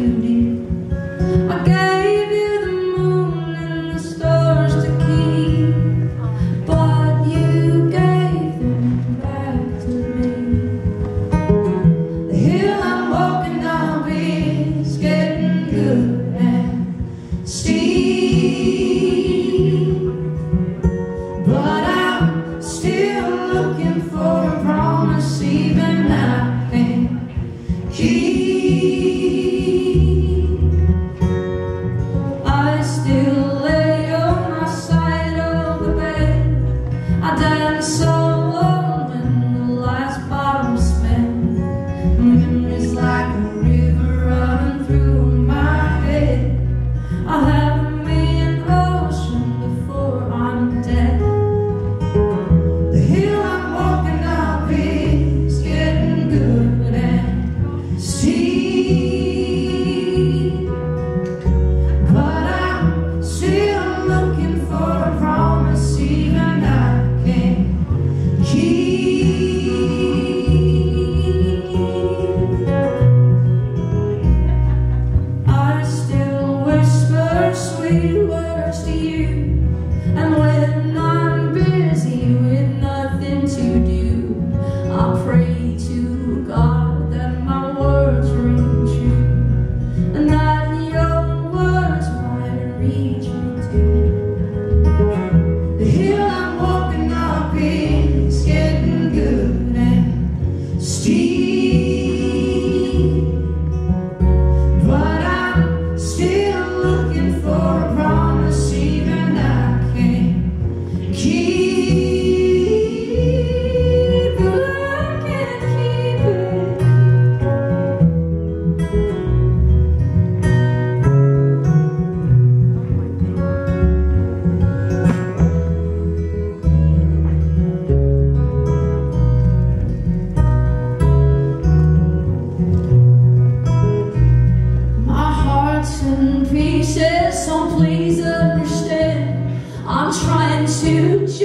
you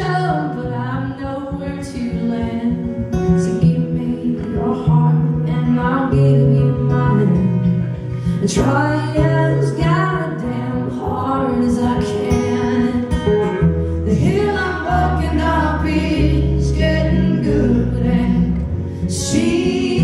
but I'm nowhere to land. So give me your heart, and I'll give you mine. And try as goddamn hard as I can. The hill I'm walking up is getting good, and she.